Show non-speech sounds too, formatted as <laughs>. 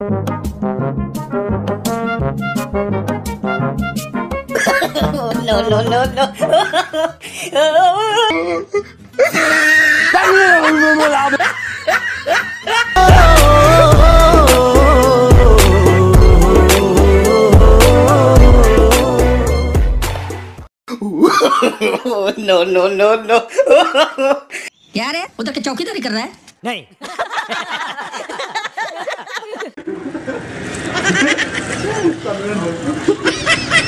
no, no, no, no. no, no, no, no. क्या रे उधर के चौकीदारी कर रहा है नहीं <laughs> Tá Puta merda.